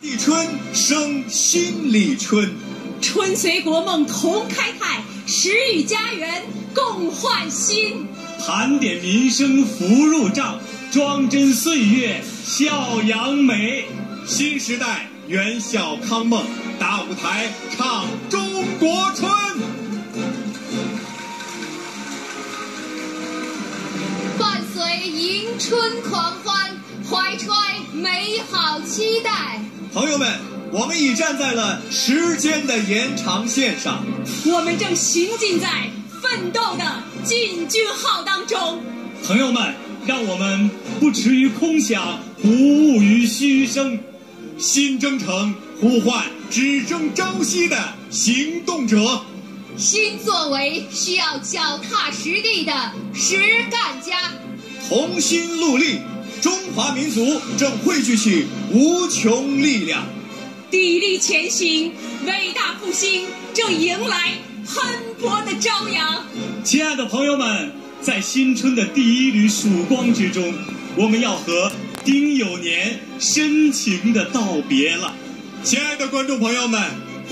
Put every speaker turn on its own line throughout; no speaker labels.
立春生新立春，
春随国梦同开泰，时与家园共焕新。
盘点民生福入账，装帧岁月笑扬眉。
新时代圆小康梦，大舞台唱中国春。
伴随迎春狂欢，怀揣美好期待。
朋友们，我们已站在了时间的延长线上，
我们正行进在奋斗的进军号当中。
朋友们，让我们不驰于空想，不误于虚声。
新征程呼唤只争朝夕的行动者，
新作为需要脚踏实地的实干家。
同心戮力，中华民族正汇聚起无穷力量。
砥砺前行，伟大复兴正迎来喷薄的朝阳。
亲爱的朋友们，在新春的第一缕曙光之中，我们要和丁酉年深情的道别了。
亲爱的观众朋友们，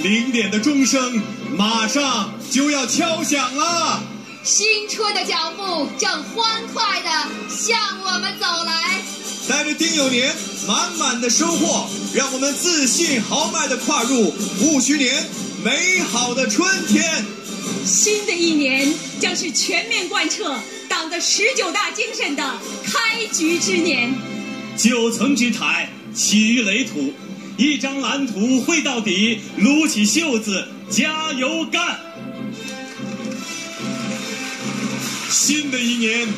零点的钟声马上就要敲响了。
新春的脚步正欢快地向我们走来，
带着丁酉年满满的收获，让我们自信豪迈地跨入戊戌年美好的春天。
新的一年将是全面贯彻党的十九大精神的开局之年。
九层之台起于垒土，一张蓝图绘到底，撸起袖子加油干。
新的一年，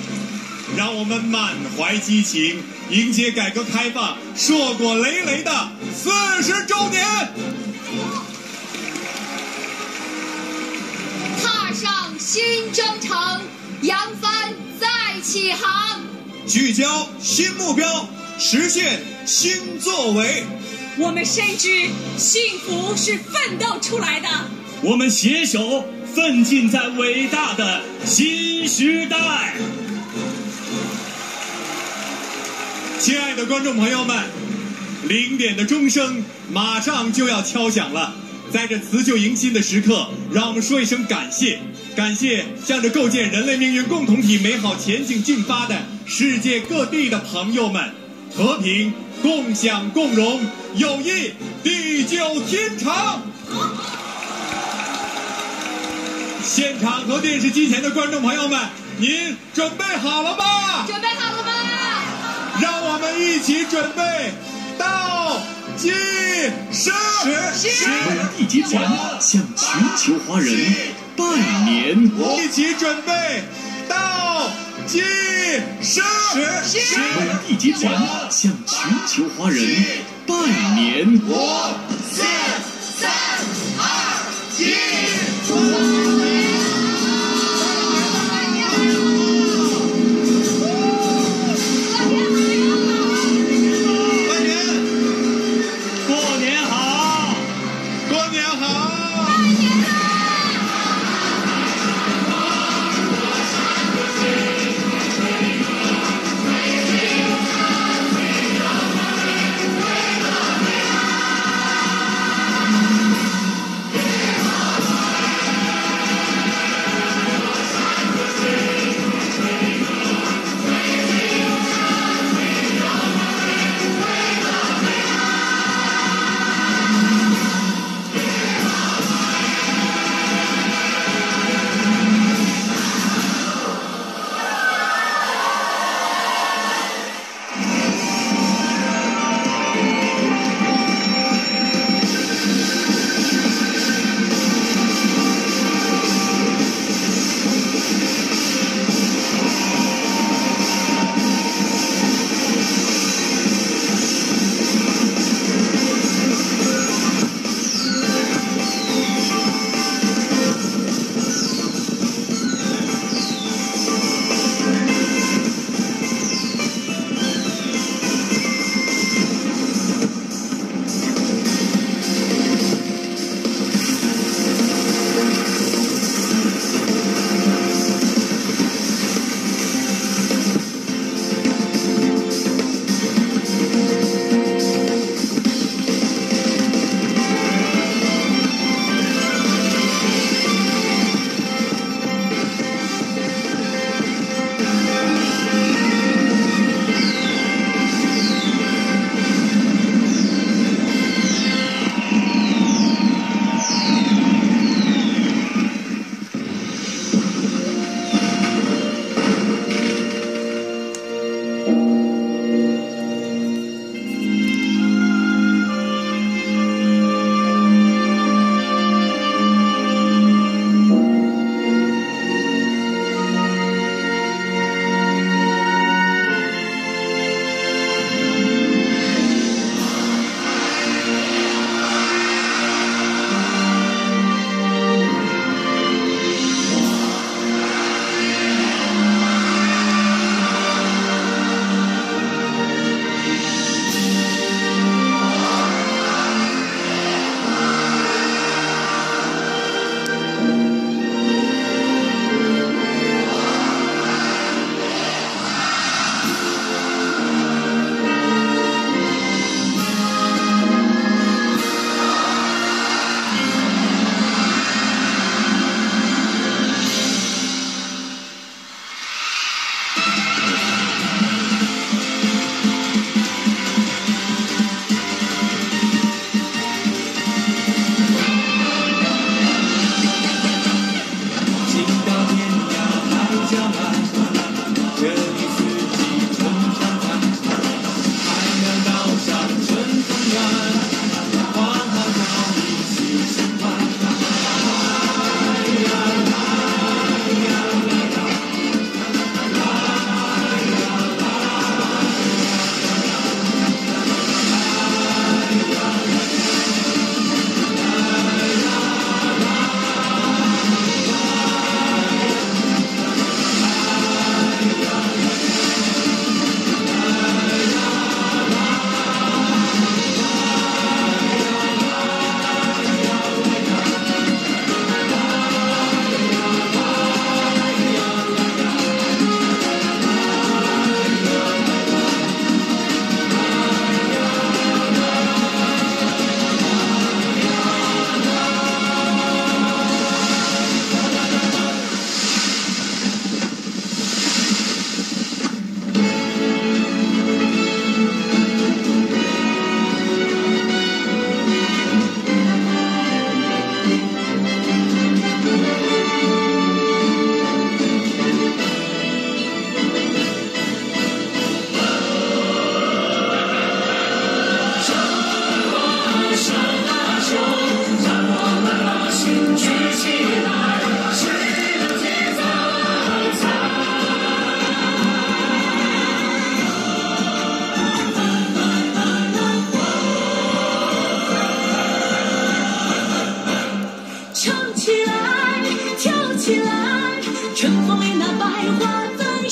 让我们满怀激情，迎接改革开放硕果累累的四十周年。
踏上新征程，扬帆再起航。
聚焦新目标，实现新作为。
我们深知幸福是奋斗出来的，
我们携手奋进在伟大的新时代。
亲爱的观众朋友们，零点的钟声马上就要敲响了，在这辞旧迎新的时刻，让我们说一声感谢，感谢向着构建人类命运共同体美好前景进发的世界各地的朋友们，和平共享共荣，友谊地久天长。现场和电视机前的观众朋友们，您准备好了吗？
准备好了吗？
让我们一起准备倒计时。
文艺集团向全球华人拜年，
一起准备倒计时。
文艺集团向全球华人拜年。
五、四、三、二、一。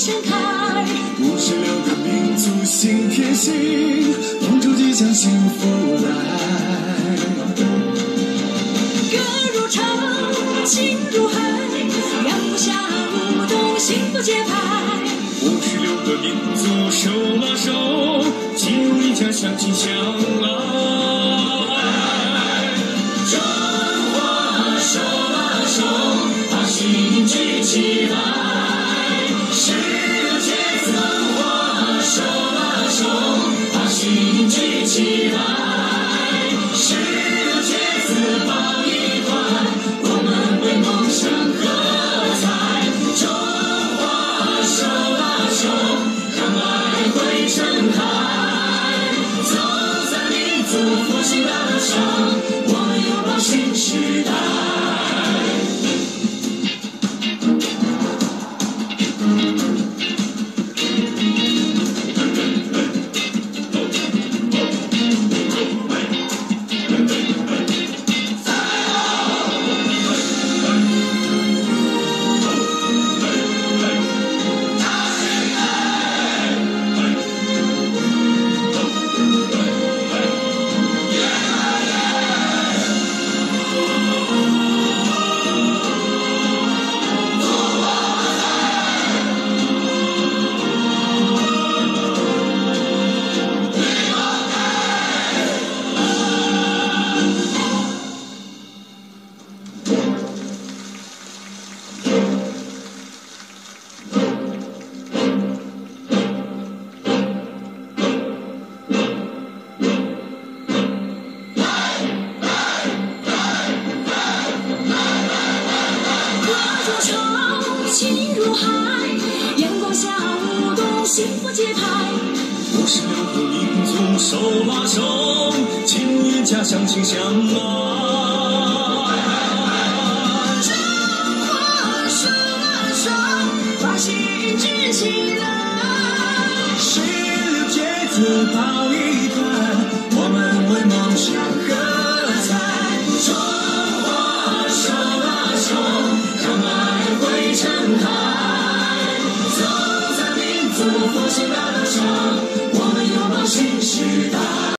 盛开。
五十六个民族心贴心，同祝吉祥幸福来。
歌如潮，情如海，阳光下舞动，幸福节拍。
五十六个民族手拉手，进入一家相亲相爱。中华手拉手，把心举起来。心
幸福节拍。
五十六个民族手拉手，进入一家相亲相爱。
中华手拉手，把心举起来。
十六节自抱一块，